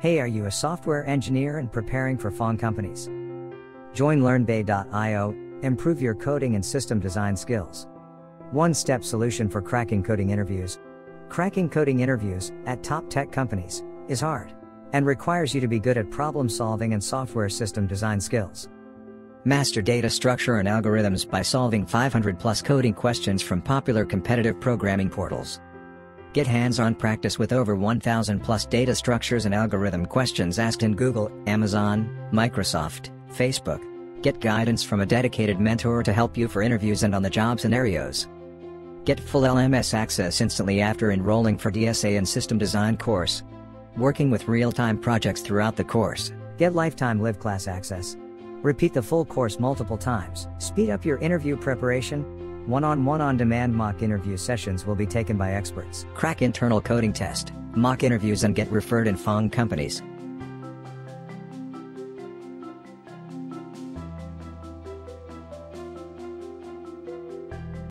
Hey, are you a software engineer and preparing for FAANG companies? Join LearnBay.io, improve your coding and system design skills. One step solution for cracking coding interviews. Cracking coding interviews at top tech companies is hard and requires you to be good at problem solving and software system design skills. Master data structure and algorithms by solving 500 plus coding questions from popular competitive programming portals. Get hands-on practice with over 1000 plus data structures and algorithm questions asked in Google, Amazon, Microsoft, Facebook. Get guidance from a dedicated mentor to help you for interviews and on-the-job scenarios. Get full LMS access instantly after enrolling for DSA and System Design course. Working with real-time projects throughout the course. Get lifetime live class access. Repeat the full course multiple times. Speed up your interview preparation. One-on-one on-demand mock interview sessions will be taken by experts. Crack internal coding test, mock interviews and get referred in FAANG companies.